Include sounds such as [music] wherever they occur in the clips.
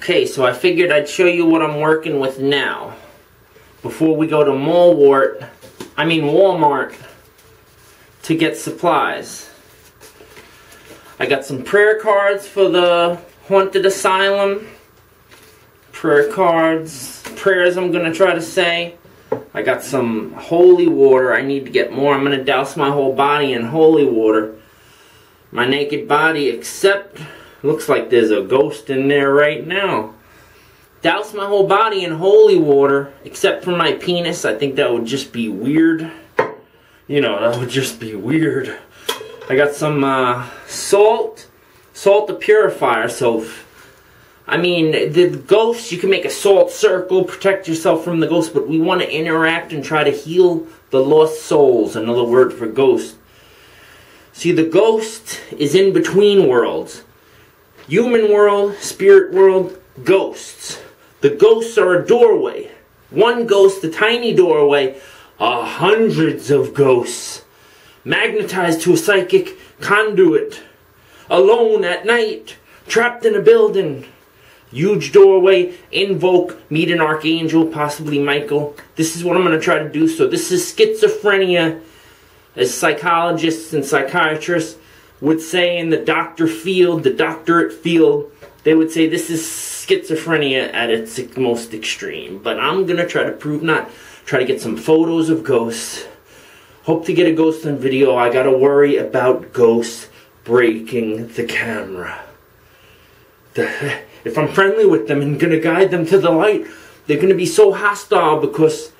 Okay, so I figured I'd show you what I'm working with now. Before we go to Malwart, I mean Walmart, to get supplies. I got some prayer cards for the Haunted Asylum. Prayer cards, prayers I'm going to try to say. I got some holy water. I need to get more. I'm going to douse my whole body in holy water. My naked body, except looks like there's a ghost in there right now. Douse my whole body in holy water, except for my penis. I think that would just be weird. You know, that would just be weird. I got some uh, salt, salt the purifier. So, I mean, the ghosts, you can make a salt circle, protect yourself from the ghosts, but we want to interact and try to heal the lost souls. Another word for ghost. See, the ghost is in between worlds. Human world, spirit world, ghosts. The ghosts are a doorway. One ghost, a tiny doorway, are hundreds of ghosts magnetized to a psychic conduit, alone at night, trapped in a building. Huge doorway, invoke, meet an archangel, possibly Michael. This is what I'm going to try to do. So, this is schizophrenia, as psychologists and psychiatrists would say in the doctor field, the doctorate field. They would say this is schizophrenia at its most extreme. But I'm to try to prove not. Try to get some photos of ghosts Hope to get a ghost on video. I gotta worry about ghosts breaking the camera. The, if I'm friendly with them and gonna guide them to the light, they're gonna be so hostile because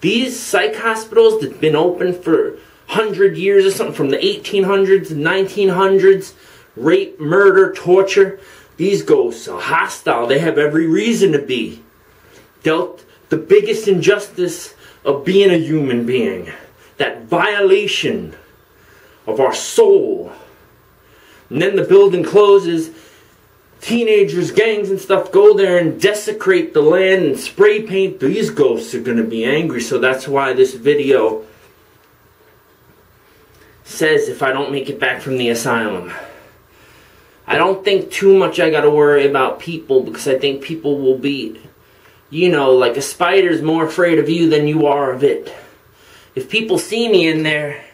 these psych hospitals that've been open for 100 years or something, from the 1800s, 1900s, rape, murder, torture, these ghosts are hostile. They have every reason to be. Dealt the biggest injustice of being a human being that violation of our soul. And then the building closes. Teenagers, gangs, and stuff go there and desecrate the land and spray paint. These ghosts are going to be angry, so that's why this video says if I don't make it back from the asylum. I don't think too much I got to worry about people because I think people will be, you know, like a spider's more afraid of you than you are of it if people see me in there,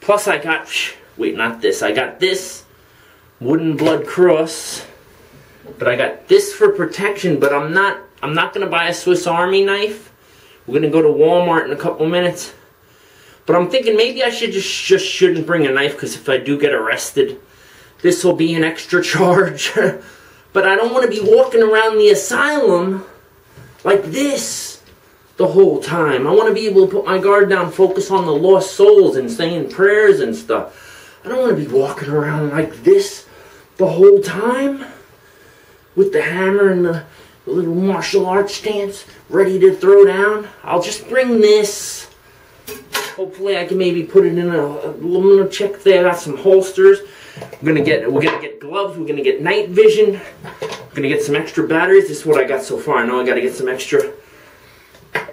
plus I got, wait, not this, I got this wooden blood cross, but I got this for protection, but I'm not, I'm not to buy a Swiss Army knife. We're to go to Walmart in a couple minutes. But I'm thinking maybe I should just, just shouldn't bring a knife because if I do get arrested, this will be an extra [laughs] charge. but I don't want to be walking around the asylum like this the whole time. I want to be able to put my guard down, focus on the lost souls and saying prayers and stuff. I don't want to be walking around like this the whole time with the hammer and the, the little martial arts stance ready to throw down. I'll just bring this. Hopefully I can maybe put it in a aluminum check there. Got some holsters. We're gonna get we're gonna get gloves, we're gonna get night vision, we're gonna get some extra batteries. This is what I got so far. I know I gotta get some extra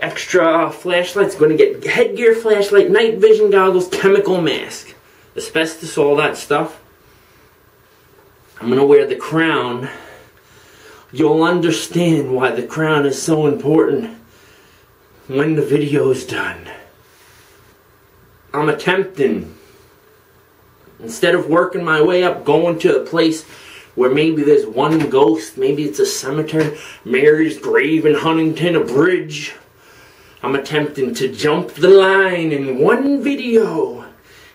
extra flashlights. To get headgear, flashlight, night vision goggles, chemical mask, asbestos, all that stuff. I'm to wear the crown. You'll understand why the crown is so important when the video is done. I'm attempting, instead of working my way up, going to a place where maybe there's one ghost, maybe it's a cemetery, Mary's grave in Huntington, a bridge. I'm attempting to jump the line in one video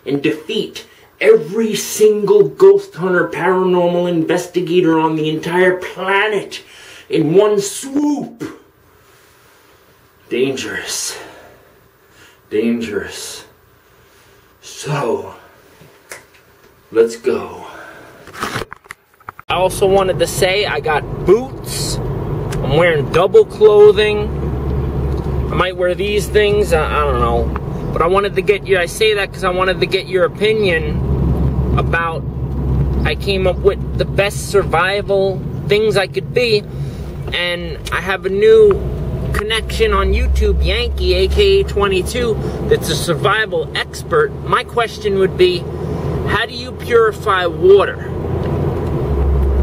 and defeat every single ghost hunter paranormal investigator on the entire planet in one swoop. Dangerous. Dangerous. So, let's go. I also wanted to say I got boots. I'm wearing double clothing. I might wear these things. I, I don't know. But I wanted to get you, I say that because I wanted to get your opinion about, I came up with the best survival things I could be. And I have a new connection on YouTube, Yankee, aka 22, that's a survival expert. My question would be, how do you purify water?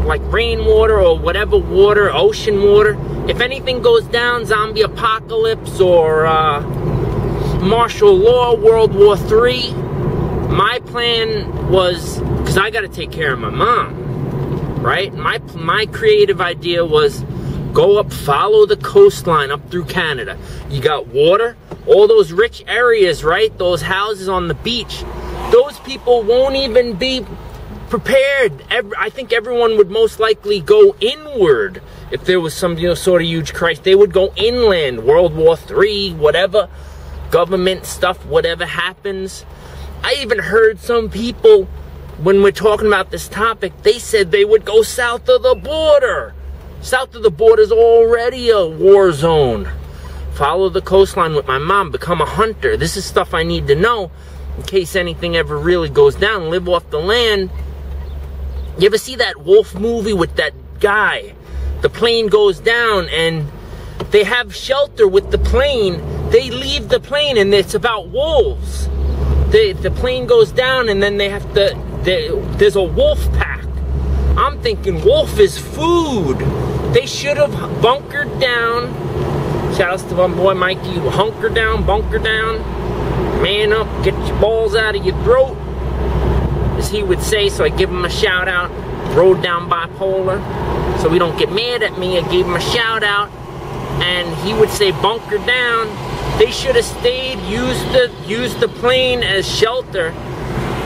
like rainwater or whatever water, ocean water. If anything goes down, zombie apocalypse or uh, martial law, World War III, my plan was because I got to take care of my mom, right? My my creative idea was go up, follow the coastline up through Canada. You got water, all those rich areas, right? Those houses on the beach. Those people won't even be prepared. I think everyone would most likely go inward if there was some you know, sort of huge crisis. They would go inland, World War III, whatever, government stuff, whatever happens. I even heard some people, when we're talking about this topic, they said they would go south of the border. South of the border is already a war zone. Follow the coastline with my mom, become a hunter. This is stuff I need to know in case anything ever really goes down. Live off the land you ever see that wolf movie with that guy? The plane goes down and they have shelter with the plane. They leave the plane and it's about wolves. They, the plane goes down and then they have to, they, there's a wolf pack. I'm thinking wolf is food. They should have bunkered down. Shouts to my boy Mikey, hunker down, bunker down, man up, get your balls out of your throat as he would say, so I give him a shout out. Rode down bipolar, so we don't get mad at me. I gave him a shout out, and he would say, bunker down. They should have stayed, used the used the plane as shelter.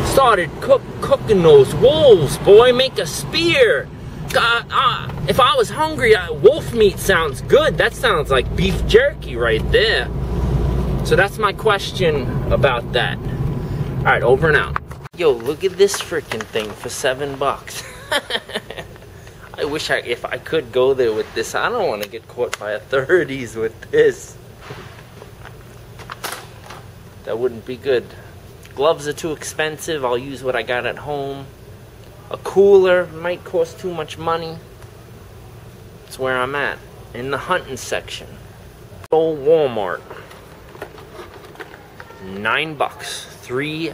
Started cook, cooking those wolves, boy. Make a spear. Uh, if I was hungry, uh, wolf meat sounds good. That sounds like beef jerky right there. So that's my question about that. All right, over and out. Yo, look at this freaking thing for seven bucks. [laughs] I wish I, if I could go there with this. I don't want to get caught by authorities with this. That wouldn't be good. Gloves are too expensive. I'll use what I got at home. A cooler might cost too much money. That's where I'm at. In the hunting section. Old Walmart. Nine bucks. Three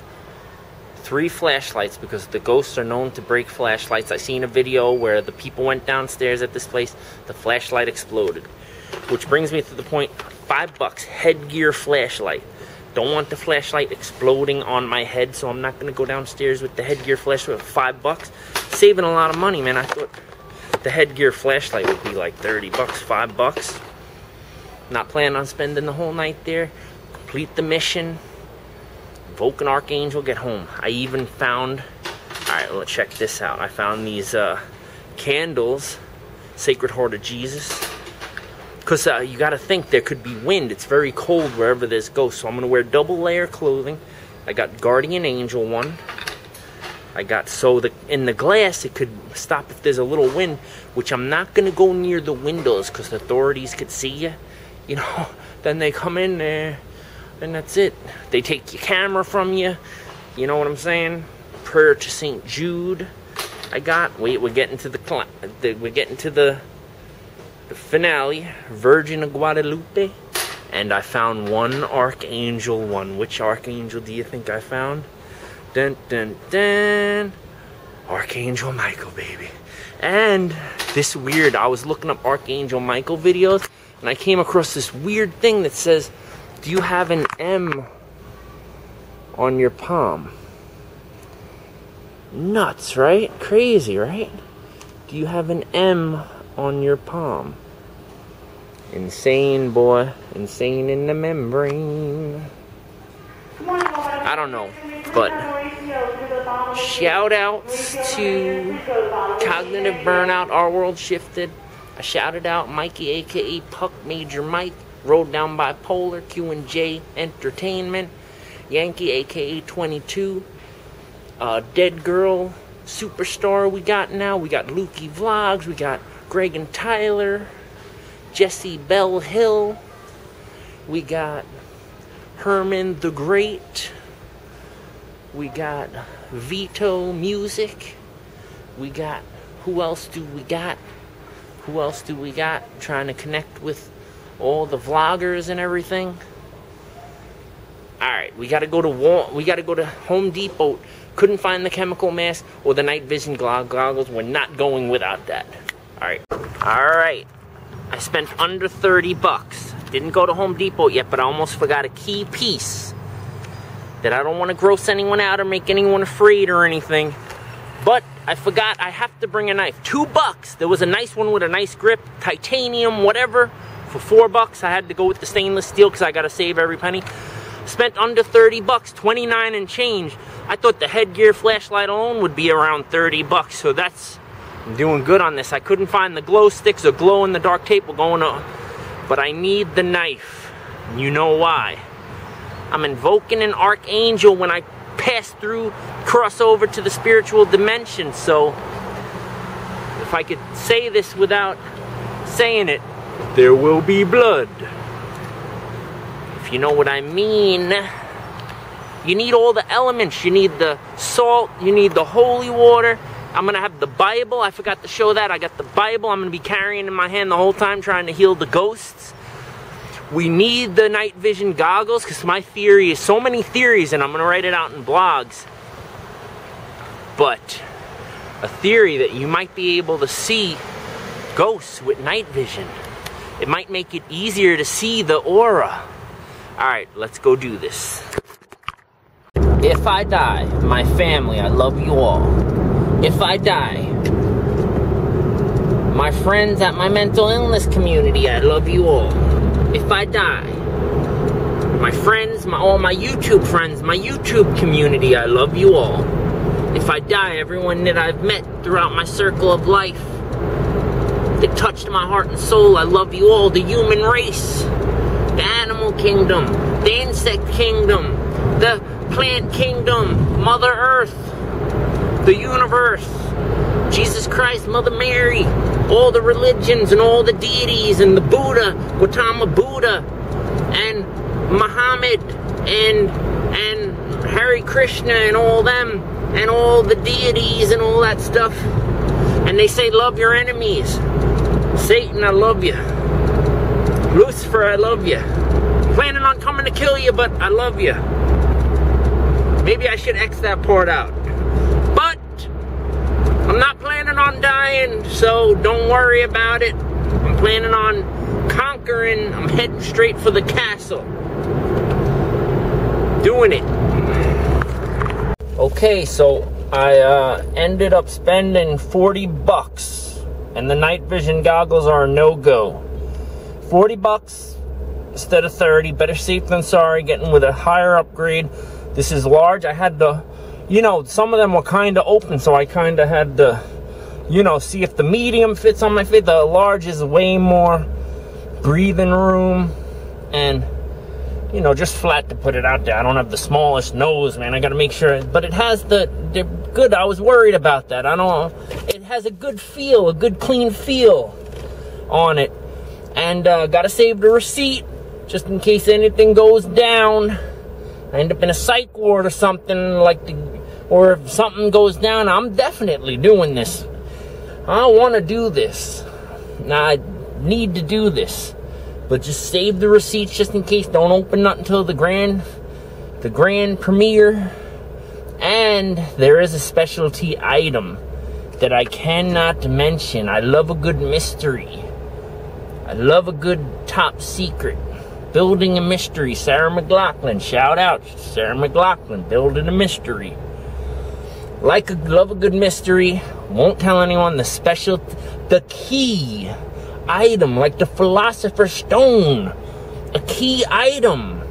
three flashlights because the ghosts are known to break flashlights. I seen a video where the people went downstairs at this place, the flashlight exploded. Which brings me to the point, five bucks, headgear flashlight. Don't want the flashlight exploding on my head, so I'm not gonna go downstairs with the headgear flashlight five bucks. Saving a lot of money, man. I thought the headgear flashlight would be like 30 bucks, five bucks. Not planning on spending the whole night there. Complete the mission, Invoke an Archangel, get home. I even found, all right, let's check this out. I found these uh, candles, Sacred Heart of Jesus. Because uh, you got to think there could be wind. It's very cold wherever there's ghosts. So I'm going to wear double layer clothing. I got Guardian Angel one. I got so the in the glass it could stop if there's a little wind, which I'm not gonna go near the windows because the authorities could see you. You know, [laughs] then they come in there and that's it. They take your camera from you. You know what I'm saying? Prayer to St. Jude. I got. Wait, we're getting to the, the we're getting to the, the finale. Virgin of Guadalupe, and I found one archangel. One. Which archangel do you think I found? Dun dun dun. Archangel Michael, baby. And this weird. I was looking up Archangel Michael videos, and I came across this weird thing that says do you have an M on your palm? Nuts, right? Crazy, right? Do you have an M on your palm? Insane, boy. Insane in the membrane. I don't know, but shout outs to Cognitive Burnout, Our World Shifted. I shouted out Mikey, aka Puck Major Mike. Rolled Down Bipolar, Q&J Entertainment, Yankee aka 22, uh, Dead Girl, Superstar we got now, we got Lukey Vlogs, we got Greg and Tyler, Jesse Bell Hill, we got Herman the Great, we got Vito Music, we got, who else do we got? Who else do we got? trying to connect with all the vloggers and everything. All right, we got to go to Wal we got to go to Home Depot Couldn't find the chemical mask or the night vision goggles. We're not going without that. All right. All right. I spent under 30 bucks. Didn't go to Home Depot yet, but I almost forgot a key piece that I don't want to gross anyone out or make anyone afraid or anything. But I forgot I have to bring a knife. Two bucks. There was a nice one with a nice grip, titanium, whatever. For four bucks, I had to go with the stainless steel because I got to save every penny. Spent under 30 bucks, 29 and change. I thought the headgear flashlight alone would be around 30 bucks. So that's, I'm doing good on this. I couldn't find the glow sticks or glow in the dark tape going on. But I need the knife. You know why. I'm invoking an archangel when I pass through, cross over to the spiritual dimension. So, if I could say this without saying it, there will be blood. If you know what I mean. You need all the elements. You need the salt, you need the holy water. I'm gonna have the Bible. I forgot to show that. I got the Bible. I'm gonna be carrying in my hand the whole time trying to heal the ghosts. We need the night vision goggles because my theory is so many theories, and I'm going to write it out in blogs. But a theory that you might be able to see ghosts with night vision. It might make it easier to see the aura. Alright, let's go do this. If I die, my family, I love you all. If I die, my friends at my mental illness community, I love you all if I die. My friends, my all my YouTube friends, my YouTube community, I love you all. If I die, everyone that I've met throughout my circle of life that touched my heart and soul, I love you all. The human race, the animal kingdom, the insect kingdom, the plant kingdom, Mother Earth, the universe, Jesus Christ, Mother Mary, all the religions and all the deities and the Buddha, Gautama Buddha, and Muhammad and and Hare Krishna and all them and all the deities and all that stuff. And they say love your enemies. Satan, I love you. Lucifer, I love you. Planning on coming to kill you, but I love you. Maybe I should X that part out. I'm not planning on dying, so don't worry about it. I'm planning on conquering. I'm heading straight for the castle. Doing it. Okay, so I uh, ended up spending 40 bucks, and the night vision goggles are a no-go. 40 bucks instead of 30. Better safe than sorry. Getting with a higher upgrade. This is large. I had the you know, some of them were kind of open, so I kind of had to, you know, see if the medium fits on my fit. The large is way more breathing room and, you know, just flat to put it out there. I don't have the smallest nose, man. I got to make sure, but it has the, good. I was worried about that. I don't, know. it has a good feel, a good clean feel on it. And uh, got to save the receipt just in case anything goes down. I end up in a psych ward or something like the or if something goes down, I'm definitely doing this. I want to do this. Now, I need to do this. But just save the receipts just in case. Don't open nothing until the grand, the grand premiere. And there is a specialty item that I cannot mention. I love a good mystery. I love a good top secret. Building a mystery. Sarah McLachlan. Shout out. Sarah McLachlan. Building a mystery like a love a good mystery won't tell anyone the special the key item like the philosopher's stone. A key item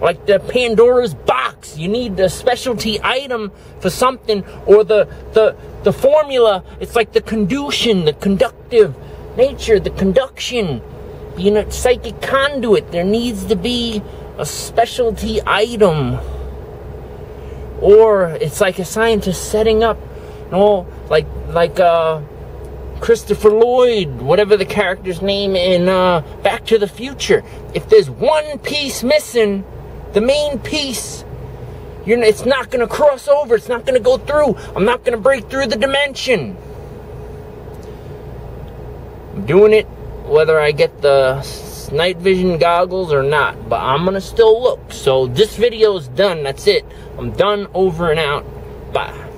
like the pandora's box. You need the specialty item for something or the the the formula. It's like the conduction the conductive nature the conduction. You know psychic conduit. There needs to be a specialty item or it's like a scientist setting up, you know, like like uh, Christopher Lloyd, whatever the character's name in uh, Back to the Future. If there's one piece missing, the main piece, you're, it's not going to cross over. It's not going to go through. I'm not going to break through the dimension. I'm doing it whether I get the night vision goggles or not, but I'm gonna still look. So this video is done. That's it. I'm done over and out. Bye.